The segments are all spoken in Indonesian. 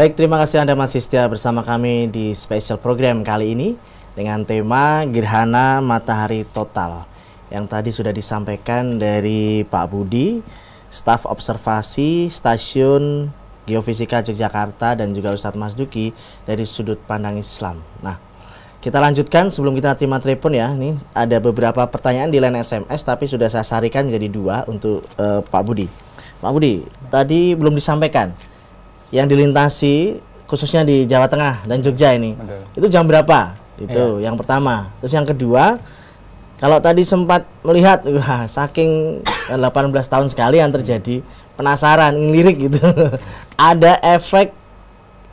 Baik, terima kasih Anda masih setia bersama kami di special program kali ini dengan tema Gerhana Matahari Total yang tadi sudah disampaikan dari Pak Budi, staf observasi Stasiun Geofisika Yogyakarta dan juga Ustadz Mas Duki dari sudut pandang Islam. Nah, kita lanjutkan sebelum kita terima telepon ya. Ini ada beberapa pertanyaan di line SMS tapi sudah saya sarikan menjadi dua untuk uh, Pak Budi. Pak Budi, tadi belum disampaikan yang dilintasi khususnya di Jawa Tengah dan Jogja ini. Betul. Itu jam berapa? Itu iya. yang pertama. Terus yang kedua, kalau tadi sempat melihat wah saking 18 tahun sekali yang terjadi penasaran ngelirik gitu. Ada efek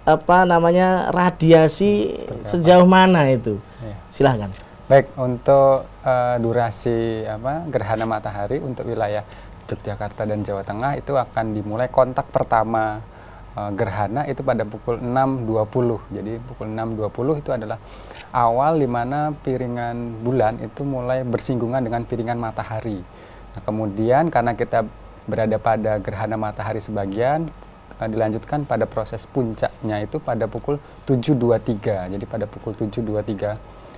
apa namanya radiasi sejauh mana itu? Ya. Silahkan. Baik, untuk uh, durasi apa gerhana matahari untuk wilayah Yogyakarta dan Jawa Tengah itu akan dimulai kontak pertama uh, gerhana itu pada pukul 6.20. Jadi pukul 6.20 itu adalah awal di mana piringan bulan itu mulai bersinggungan dengan piringan matahari. Nah, kemudian karena kita berada pada gerhana matahari sebagian uh, dilanjutkan pada proses puncaknya itu pada pukul 7.23. Jadi pada pukul 7.23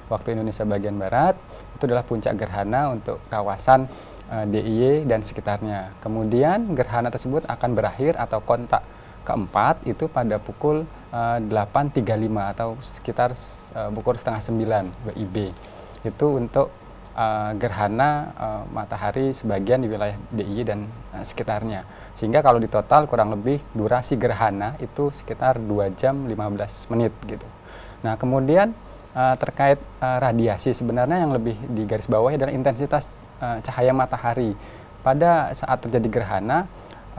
waktu Indonesia bagian barat itu adalah puncak gerhana untuk kawasan uh, DIY dan sekitarnya. Kemudian gerhana tersebut akan berakhir atau kontak keempat itu pada pukul uh, eh, 8.35 atau sekitar uh, pukul setengah 9 WIB. Itu untuk uh, gerhana uh, matahari sebagian di wilayah DIY dan uh, sekitarnya. Sehingga kalau di total kurang lebih durasi gerhana itu sekitar 2 jam 15 menit gitu. Nah, kemudian uh, terkait uh, radiasi sebenarnya yang lebih di garis bawah adalah intensitas uh, cahaya matahari. Pada saat terjadi gerhana,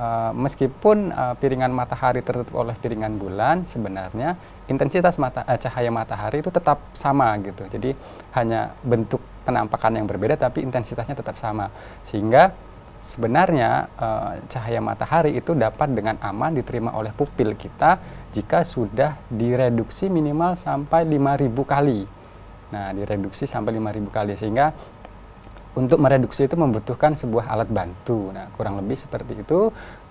Uh, meskipun uh, piringan matahari tertutup oleh piringan bulan, sebenarnya intensitas mata, uh, cahaya matahari itu tetap sama gitu. Jadi hanya bentuk penampakan yang berbeda, tapi intensitasnya tetap sama. Sehingga sebenarnya uh, cahaya matahari itu dapat dengan aman diterima oleh pupil kita jika sudah direduksi minimal sampai 5000 kali. Nah, direduksi sampai 5000 kali sehingga untuk mereduksi itu membutuhkan sebuah alat bantu. Nah, kurang lebih seperti itu.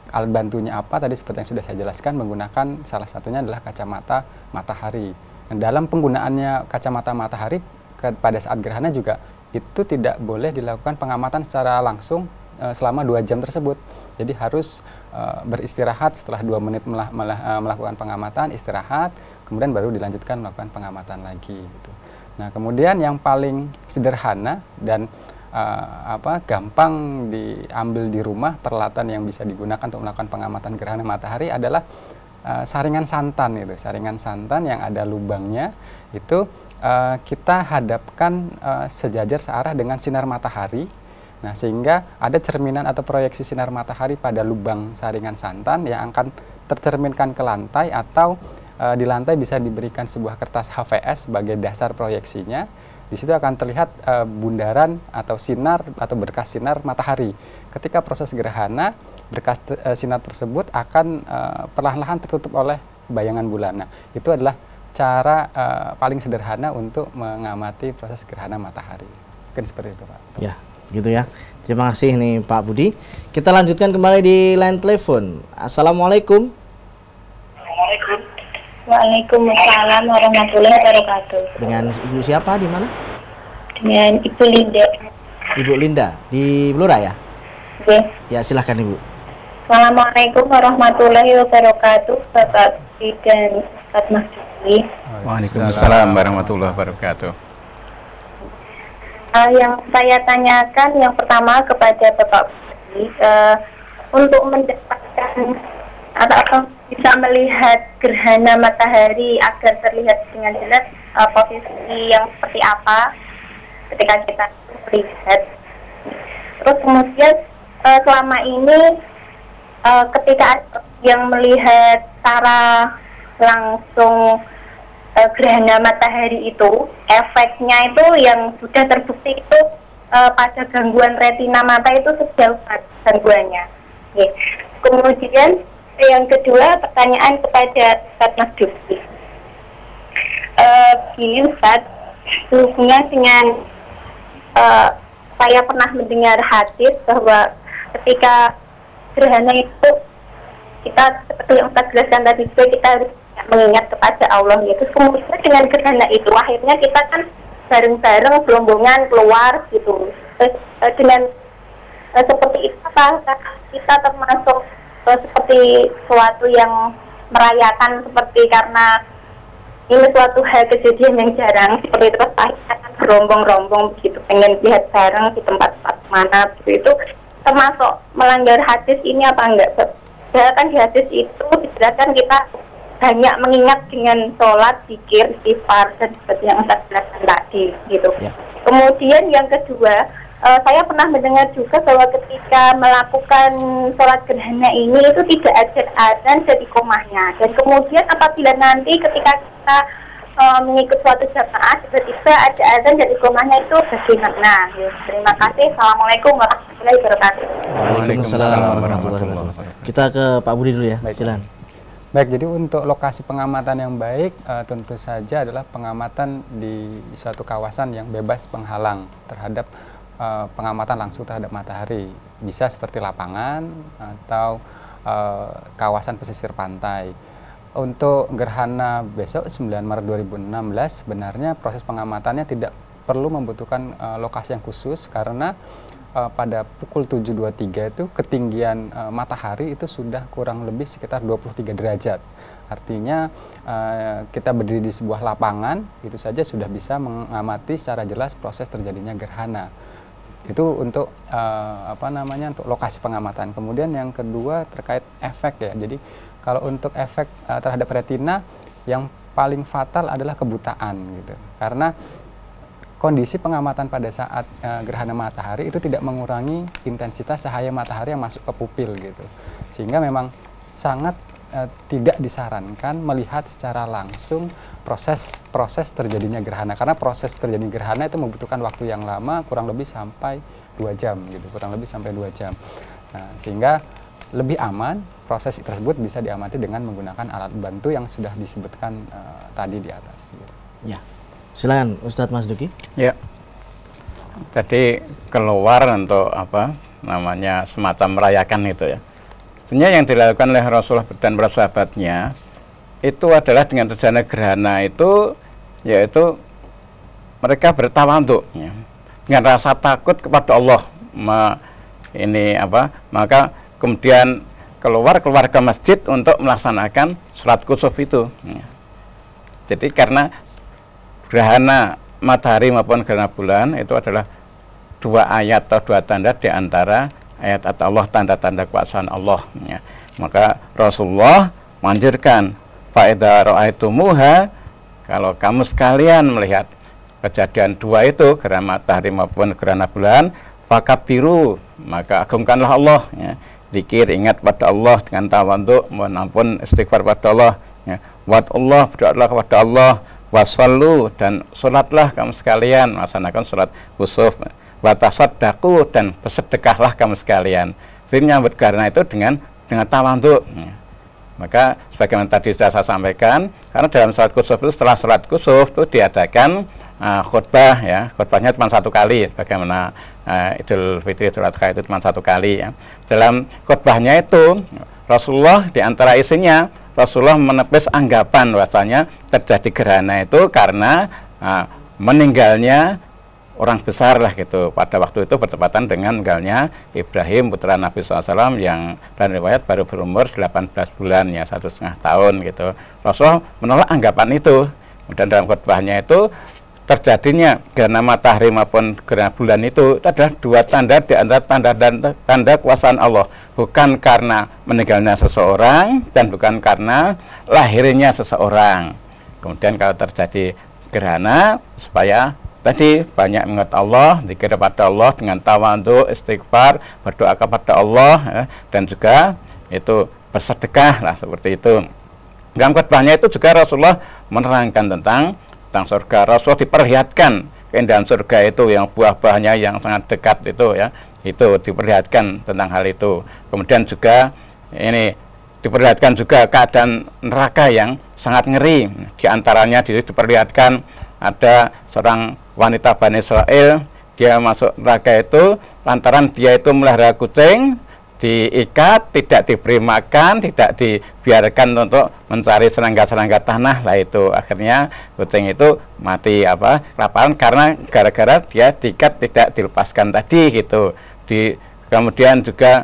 Alat bantunya apa? Tadi seperti yang sudah saya jelaskan menggunakan salah satunya adalah kacamata matahari. Nah, dalam penggunaannya kacamata matahari ke, pada saat gerhana juga itu tidak boleh dilakukan pengamatan secara langsung e, selama dua jam tersebut. Jadi harus e, beristirahat setelah dua menit melah, melah, e, melakukan pengamatan, istirahat, kemudian baru dilanjutkan melakukan pengamatan lagi. Gitu. Nah, kemudian yang paling sederhana dan uh, apa gampang diambil di rumah peralatan yang bisa digunakan untuk melakukan pengamatan gerhana matahari adalah uh, saringan santan itu. Saringan santan yang ada lubangnya itu uh, kita hadapkan uh, sejajar searah dengan sinar matahari. Nah sehingga ada cerminan atau proyeksi sinar matahari pada lubang saringan santan yang akan tercerminkan ke lantai atau di lantai bisa diberikan sebuah kertas HVS sebagai dasar proyeksinya di situ akan terlihat uh, bundaran atau sinar atau berkas sinar matahari. Ketika proses gerhana, berkas uh, sinar tersebut akan uh, perlahan-lahan tertutup oleh bayangan bulan. Nah, itu adalah cara uh, paling sederhana untuk mengamati proses gerhana matahari. Mungkin seperti itu, Pak. Ya, gitu ya. Terima kasih nih Pak Budi. Kita lanjutkan kembali di line telepon. Assalamualaikum. Waalaikumsalam warahmatullahi wabarakatuh. Dengan ibu siapa di mana? Dengan Ibu Linda. Ibu Linda di Blora ya? Oke. Ya silahkan Ibu. Assalamualaikum warahmatullahi wabarakatuh, Bapak dan Ustaz Mahdi. Waalaikumsalam warahmatullahi wabarakatuh. Uh, yang saya tanyakan yang pertama kepada Bapak Budi, uh, untuk mendapatkan atau bisa melihat gerhana matahari agar terlihat dengan jelas uh, posisi yang seperti apa ketika kita melihat. Terus kemudian uh, selama ini uh, ketika yang melihat secara langsung uh, gerhana matahari itu efeknya itu yang sudah terbukti itu uh, pada gangguan retina mata itu sejauh gangguannya. Okay. Kemudian yang kedua pertanyaan kepada Ustaz Mas Duki. Uh, gini Ustaz, hubungan dengan uh, saya pernah mendengar hadis bahwa ketika gerhana itu kita seperti yang Ustaz jelaskan tadi kita harus mengingat kepada Allah gitu. Kemudian dengan gerhana itu akhirnya kita kan bareng-bareng gelombongan keluar gitu. Terus, eh, dengan eh, seperti itu apa kita termasuk eh, seperti suatu yang merayakan seperti karena ini suatu hal kejadian yang jarang seperti itu pas akan rombong-rombong begitu pengen lihat bareng di tempat-tempat mana gitu itu termasuk melanggar hadis ini apa enggak? Padahal kan di hadis itu dijelaskan kita banyak mengingat dengan sholat, zikir, istighfar dan seperti yang saya jelaskan tadi gitu. Ya. Kemudian yang kedua, eh, saya pernah mendengar juga bahwa ketika melakukan sholat gerhana ini itu tidak ada azan jadi komahnya dan kemudian apabila nanti ketika kita eh, mengikut suatu jamaah tiba-tiba ada azan jadi komahnya itu bagaimana? Ya, terima kasih. Assalamualaikum warahmatullahi wabarakatuh. Waalaikumsalam warahmatullahi wabarakatuh. Kita ke Pak Budi dulu ya. Baik. Silakan. Baik, jadi untuk lokasi pengamatan yang baik eh, tentu saja adalah pengamatan di suatu kawasan yang bebas penghalang terhadap eh, pengamatan langsung terhadap matahari. Bisa seperti lapangan atau eh, kawasan pesisir pantai. Untuk gerhana besok 9 Maret 2016 sebenarnya proses pengamatannya tidak perlu membutuhkan eh, lokasi yang khusus karena eh, pada pukul 7.23 itu ketinggian eh, matahari itu sudah kurang lebih sekitar 23 derajat. Artinya eh, kita berdiri di sebuah lapangan itu saja sudah bisa mengamati secara jelas proses terjadinya gerhana. Itu untuk eh, apa namanya untuk lokasi pengamatan. Kemudian yang kedua terkait efek ya. Jadi kalau untuk efek eh, terhadap retina yang paling fatal adalah kebutaan gitu. Karena kondisi pengamatan pada saat eh, gerhana matahari itu tidak mengurangi intensitas cahaya matahari yang masuk ke pupil gitu. Sehingga memang sangat eh, tidak disarankan melihat secara langsung proses proses terjadinya gerhana karena proses terjadi gerhana itu membutuhkan waktu yang lama kurang lebih sampai dua jam gitu kurang lebih sampai dua jam nah, sehingga lebih aman proses tersebut bisa diamati dengan menggunakan alat bantu yang sudah disebutkan eh, tadi di atas gitu. Ya. Silakan Ustadz Mas Duki. Ya. Tadi keluar untuk apa namanya semacam merayakan itu ya. Sebenarnya yang dilakukan oleh Rasulullah dan para sahabatnya itu adalah dengan terjadinya gerhana itu yaitu mereka bertawaduk ya. dengan rasa takut kepada Allah Ma- ini apa maka kemudian keluar keluar ke masjid untuk melaksanakan sholat kusuf itu ya. jadi karena gerhana matahari maupun gerhana bulan itu adalah dua ayat atau dua tanda di antara ayat atau Allah tanda-tanda kekuasaan Allah ya. maka Rasulullah menganjurkan faedah ro'aitumuha kalau kamu sekalian melihat kejadian dua itu gerhana matahari maupun gerhana bulan fakabiru maka agungkanlah Allah ya. zikir ingat pada Allah dengan tawaduk mohon ampun istighfar pada Allah ya. Wat Allah berdoalah kepada Allah wasallu dan sholatlah kamu sekalian melaksanakan sholat khusuf watasaddaku dan bersedekahlah kamu sekalian. Jadi menyambut karena itu dengan dengan tawaduk ya. maka sebagaimana tadi sudah saya sampaikan karena dalam sholat kusuf itu setelah sholat kusuf itu diadakan uh, khutbah ya. Khutbahnya cuma satu kali bagaimana uh, Idul Fitri Idul Adha itu cuma satu kali ya. Dalam khutbahnya itu Rasulullah di antara isinya Rasulullah menepis anggapan bahwasanya terjadi gerhana itu karena uh, meninggalnya orang besar lah gitu. Pada waktu itu bertepatan dengan meninggalnya Ibrahim putra Nabi SAW yang dan riwayat baru berumur 18 bulan ya satu setengah tahun gitu. Rasulullah menolak anggapan itu. Dan dalam khutbahnya itu terjadinya gerhana matahari maupun gerhana bulan itu, itu adalah dua tanda di antara tanda dan tanda kuasaan Allah. Bukan karena meninggalnya seseorang dan bukan karena lahirnya seseorang. Kemudian kalau terjadi gerhana supaya tadi banyak mengingat Allah zikir kepada Allah dengan tawadhu istighfar berdoa kepada Allah ya, dan juga itu bersedekah lah seperti itu dalam khutbahnya itu juga Rasulullah menerangkan tentang tentang surga. Rasul diperlihatkan keindahan surga itu yang buah-buahnya yang sangat dekat itu ya. Itu diperlihatkan tentang hal itu. Kemudian juga ini diperlihatkan juga keadaan neraka yang sangat ngeri. Di antaranya di diperlihatkan ada seorang wanita Bani Israel dia masuk neraka itu lantaran dia itu melihara kucing diikat, tidak diberi makan, tidak dibiarkan untuk mencari serangga-serangga tanah lah itu akhirnya kucing itu mati apa kelaparan karena gara-gara dia diikat tidak dilepaskan tadi gitu. Di kemudian juga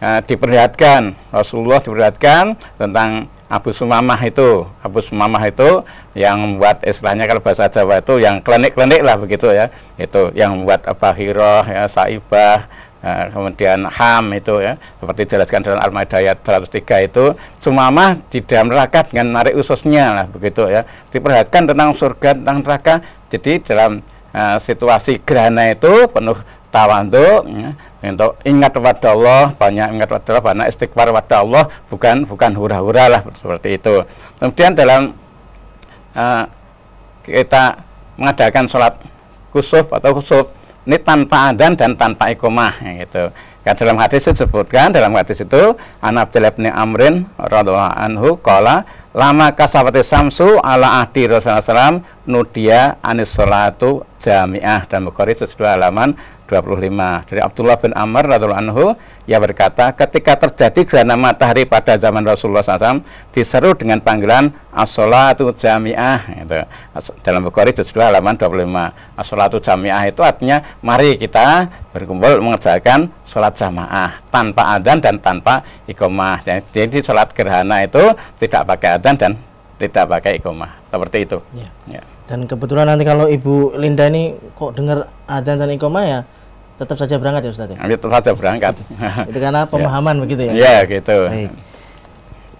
uh, diperlihatkan Rasulullah diperlihatkan tentang Abu Sumamah itu Abu Sumamah itu yang membuat istilahnya kalau bahasa Jawa itu yang klenik-klenik lah begitu ya itu yang membuat apa hiroh ya saibah Nah, kemudian HAM itu ya, seperti dijelaskan dalam Al-Maidah ayat 103 itu, Sumamah di dalam neraka dengan narik ususnya lah begitu ya. Diperhatikan tentang surga, tentang neraka. Jadi dalam uh, situasi gerhana itu penuh tawadhu ya, untuk ingat kepada Allah, banyak ingat kepada Allah, banyak istighfar kepada Allah, bukan bukan hura-hura lah seperti itu. Kemudian dalam uh, kita mengadakan sholat kusuf atau kusuf ini tanpa adan dan tanpa ikomah ya, gitu. Kan dalam hadis itu disebutkan dalam hadis itu anak Abdullah Amrin radhiallahu anhu qala lama kasawati samsu ala ahdi Rasulullah SAW nudia anis salatu jamiah. Dan Bukhari itu halaman 25 dari Abdullah bin Amr radhiallahu anhu ia berkata ketika terjadi gerhana matahari pada zaman Rasulullah SAW diseru dengan panggilan as-salatu jamiah itu dalam Bukhari itu halaman 25 as-salatu jamiah itu artinya mari kita berkumpul mengerjakan sholat jamaah tanpa adzan dan tanpa ikomah jadi sholat gerhana itu tidak pakai adzan dan tidak pakai ikomah seperti itu ya. Ya. Dan kebetulan nanti kalau Ibu Linda ini kok dengar adzan dan iqomah ya tetap saja berangkat ya Ustaz ya? Tetap saja berangkat. Itu karena ya. pemahaman ya. begitu ya? Iya gitu. Baik.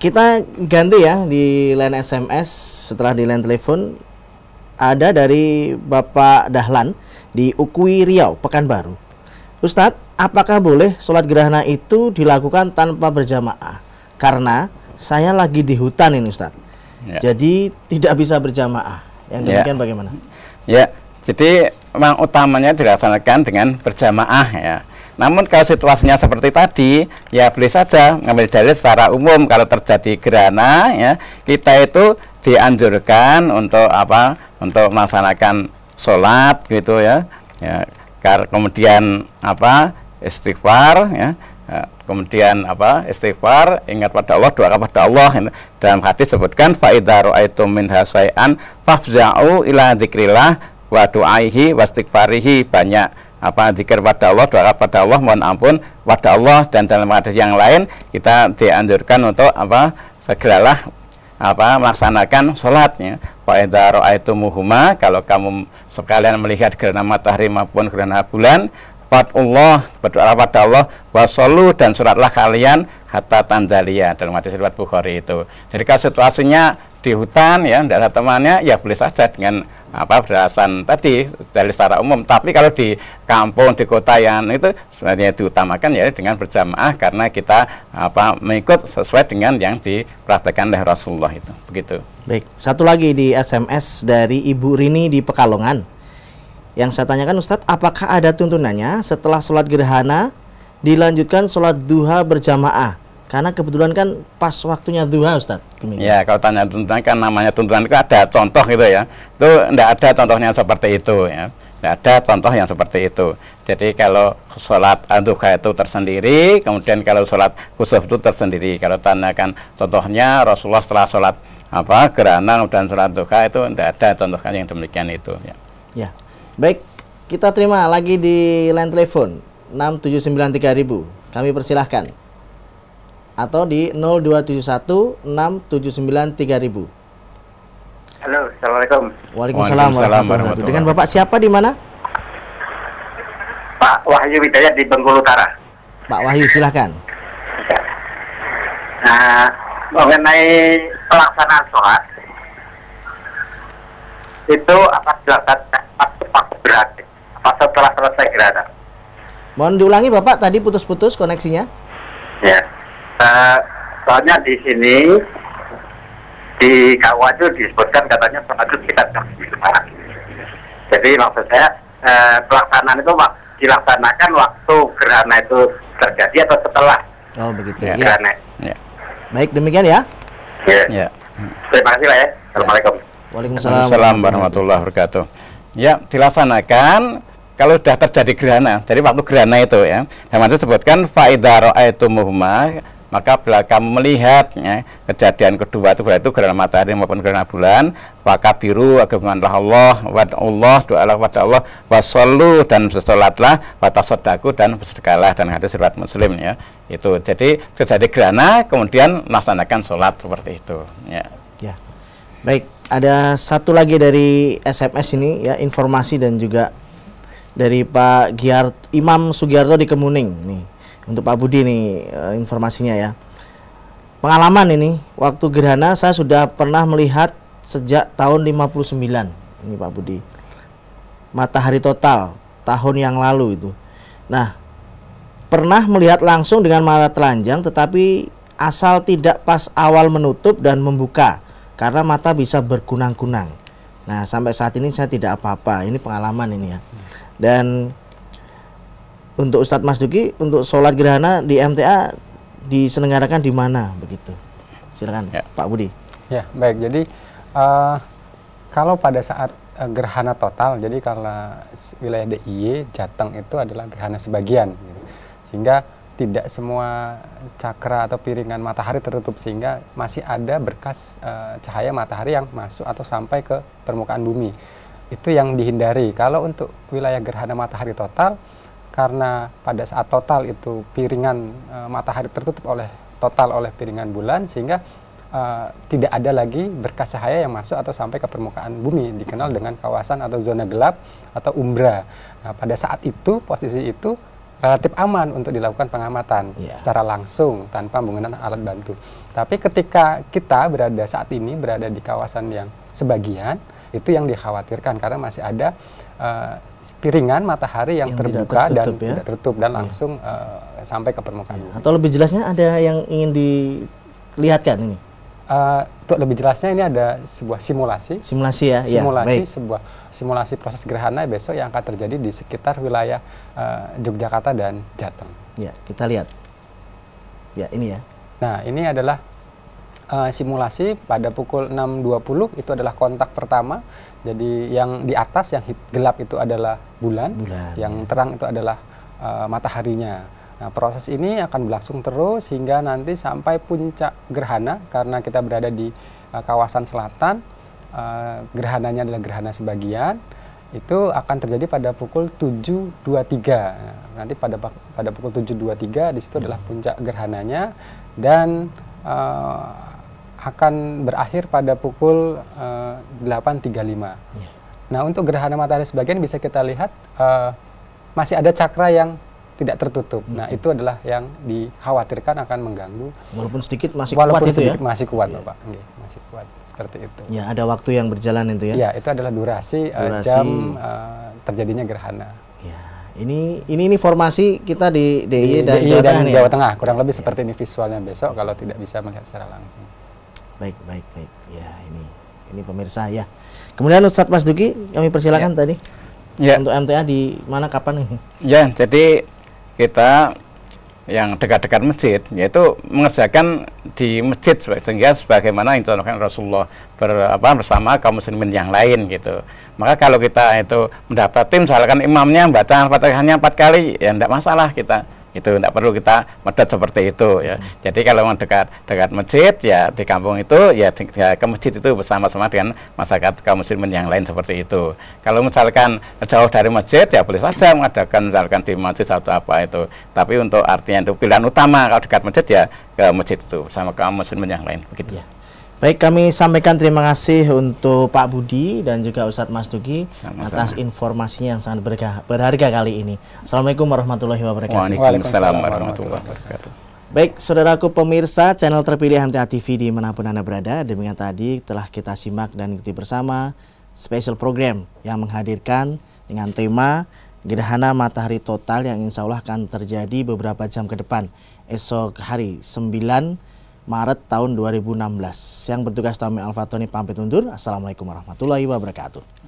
Kita ganti ya di line SMS setelah di line telepon ada dari Bapak Dahlan di Ukui Riau, Pekanbaru. Ustadz, apakah boleh sholat gerhana itu dilakukan tanpa berjamaah? Karena saya lagi di hutan ini Ustadz. Ya. Jadi tidak bisa berjamaah. Yang ya. demikian ya. bagaimana? Ya, jadi memang utamanya dilaksanakan dengan berjamaah ya. Namun kalau situasinya seperti tadi, ya boleh saja mengambil dalil secara umum kalau terjadi gerhana ya, kita itu dianjurkan untuk apa? Untuk melaksanakan sholat gitu ya. Ya, kemudian apa? Istighfar ya. Ya, kemudian apa? Istighfar ingat pada Allah doa kepada Allah. Dalam hadis sebutkan fa idza raaitum min hasai'an fafza'u ila dzikrillah wa du'aihi wa istighfarihi. Banyak apa zikir pada Allah doa kepada Allah mohon ampun pada Allah. Dan dalam hadis yang lain kita dianjurkan untuk apa? Segeralah apa? Melaksanakan sholatnya Pak Edaro itu muhuma kalau kamu sekalian melihat gerhana matahari maupun gerhana bulan Allah berdoa pada Allah wasallu dan suratlah kalian hatta tanzalia dalam hadis riwayat Bukhari itu. Jadi kalau situasinya di hutan ya tidak ada temannya ya boleh saja dengan apa berdasarkan tadi dari secara umum. Tapi kalau di kampung di kota yang itu sebenarnya diutamakan ya dengan berjamaah karena kita apa mengikut sesuai dengan yang dipraktekkan oleh Rasulullah itu. Begitu. Baik, satu lagi di SMS dari Ibu Rini di Pekalongan. Yang saya tanyakan Ustadz, apakah ada tuntunannya setelah sholat gerhana dilanjutkan sholat duha berjamaah? Karena kebetulan kan pas waktunya duha Ustadz. Ya, kalau tanya tuntunan kan namanya tuntunan itu ada contoh gitu ya. Itu tidak ada contohnya seperti itu ya. Tidak ada contoh yang seperti itu. Jadi kalau sholat duha itu tersendiri, kemudian kalau sholat kusuf itu tersendiri. Kalau tanyakan contohnya Rasulullah setelah sholat apa gerhana dan sholat duha itu tidak ada contohnya yang demikian itu. Ya. ya. Baik, kita terima lagi di line telepon 6793000. Kami persilahkan. Atau di 02716793000. Halo, Assalamualaikum. Waalaikumsalam warahmatullahi wabarakatuh. Dengan Bapak siapa di mana? Pak Wahyu Widayat di Bengkulu Utara. Pak Wahyu silahkan. Nah, mengenai pelaksanaan sholat itu apa dilaksanakan berarti apa setelah selesai gerhana. Mohon diulangi Bapak tadi putus-putus koneksinya. Ya. Uh, soalnya di sini di KUA itu disebutkan katanya sholat kita Jadi maksud saya uh, pelaksanaan itu dilaksanakan waktu gerhana itu terjadi atau setelah Oh begitu ya. Gerhana. Ya. Baik demikian ya. Ya. ya. Terima kasih lah ya. Assalamualaikum. Waalaikumsalam, Waalaikumsalam warahmatullahi wabarakatuh. Ya, dilaksanakan kalau sudah terjadi gerhana, jadi waktu gerhana itu ya, dan itu sebutkan faidaro itu muhma, maka bila kamu melihat ya, kejadian kedua itu berarti gerhana matahari maupun gerhana bulan, maka biru agungkanlah Allah, wa Allah, doalah pada Allah, wasallu dan bersolatlah, watasodaku dan bersedekahlah dan hadis riwayat Muslim ya. Itu jadi terjadi gerhana, kemudian melaksanakan sholat seperti itu. Ya. Ya. Baik, ada satu lagi dari SMS ini ya informasi dan juga dari Pak Giar Imam Sugiarto di Kemuning nih. Untuk Pak Budi nih eh, informasinya ya. Pengalaman ini waktu gerhana saya sudah pernah melihat sejak tahun 59 ini Pak Budi. Matahari total tahun yang lalu itu. Nah pernah melihat langsung dengan mata telanjang tetapi asal tidak pas awal menutup dan membuka karena mata bisa berkunang-kunang nah sampai saat ini saya tidak apa-apa ini pengalaman ini ya dan untuk Ustadz Mas Duki untuk sholat gerhana di MTA diselenggarakan di mana begitu? Silakan ya. Pak Budi. Ya baik jadi uh, kalau pada saat uh, gerhana total jadi kalau wilayah DIY Jateng itu adalah gerhana sebagian gitu. sehingga tidak semua cakra atau piringan matahari tertutup sehingga masih ada berkas uh, cahaya matahari yang masuk atau sampai ke permukaan bumi itu yang dihindari. Kalau untuk wilayah gerhana matahari total, karena pada saat total itu piringan e, matahari tertutup oleh total oleh piringan bulan, sehingga e, tidak ada lagi berkas cahaya yang masuk atau sampai ke permukaan bumi, dikenal dengan kawasan atau zona gelap atau umbra. Nah, pada saat itu posisi itu relatif aman untuk dilakukan pengamatan yeah. secara langsung tanpa menggunakan alat bantu. Tapi ketika kita berada saat ini berada di kawasan yang sebagian itu yang dikhawatirkan karena masih ada uh, piringan matahari yang, yang terbuka tidak tertutup, dan ya? tidak tertutup dan iya. langsung uh, sampai ke permukaan. Ya. Atau lebih jelasnya ada yang ingin dilihatkan ini? Uh, untuk lebih jelasnya ini ada sebuah simulasi. Simulasi ya. ya simulasi ya, sebuah simulasi proses gerhana besok yang akan terjadi di sekitar wilayah uh, Yogyakarta dan Jateng. Ya, kita lihat. Ya, ini ya. Nah, ini adalah uh, simulasi pada pukul 6.20 itu adalah kontak pertama. Jadi yang di atas yang gelap itu adalah bulan, bulan yang ya. terang itu adalah uh, mataharinya. Nah, proses ini akan berlangsung terus hingga nanti sampai puncak gerhana karena kita berada di uh, kawasan selatan. Uh, gerhananya adalah gerhana sebagian itu akan terjadi pada pukul 7.23. Nah, nanti pada pada pukul 7.23 di situ hmm. adalah puncak gerhananya dan uh, akan berakhir pada pukul uh, eh, 8.35. Ya. Nah, untuk gerhana matahari sebagian bisa kita lihat uh, masih ada cakra yang tidak tertutup. Hmm. Nah, itu adalah yang dikhawatirkan akan mengganggu. Walaupun sedikit masih Walaupun kuat sedikit itu ya. masih kuat, ya. Bapak. Oke, masih kuat seperti itu. Ya, ada waktu yang berjalan itu ya. Ya, itu adalah durasi, eh, durasi. Uh, jam uh, terjadinya gerhana. Ya. Ini ini informasi kita di DIY dan, Jawa, dan Tengah Jawa Tengah. Kurang ya. lebih seperti ini visualnya besok kalau tidak bisa melihat secara langsung. Baik, baik, baik. Ya, ini ini pemirsa ya. Kemudian Ustadz Mas Duki, kami persilakan ya. tadi. Ya. Untuk MTA di mana kapan nih? Ya, jadi kita yang dekat-dekat masjid yaitu mengerjakan di masjid sehingga sebagaimana yang Rasulullah ber, apa, bersama kaum muslimin yang lain gitu. Maka kalau kita itu mendapati misalkan imamnya membaca Fatihahnya empat kali ya tidak masalah kita itu tidak perlu kita medot seperti itu ya. Hmm. Jadi kalau memang dekat dekat masjid ya di kampung itu ya, di, ya ke masjid itu bersama-sama dengan masyarakat kaum muslimin yang lain seperti itu. Kalau misalkan jauh dari masjid ya boleh saja mengadakan misalkan di masjid atau apa itu. Tapi untuk artinya itu pilihan utama kalau dekat masjid ya ke masjid itu bersama kaum muslimin yang lain begitu. Ya. Baik, kami sampaikan terima kasih untuk Pak Budi dan juga Ustadz Mas Duki Sama-sama. atas informasinya yang sangat berharga, berharga kali ini. Assalamualaikum warahmatullahi wabarakatuh. Waalaikumsalam warahmatullahi wabarakatuh. Baik, saudaraku pemirsa channel terpilih MTA TV di mana pun Anda berada. Demikian tadi telah kita simak dan ikuti bersama special program yang menghadirkan dengan tema Gerhana Matahari Total yang insya Allah akan terjadi beberapa jam ke depan. Esok hari 9 Maret tahun 2016. Yang bertugas Tommy Alfatoni pamit undur. Assalamualaikum warahmatullahi wabarakatuh.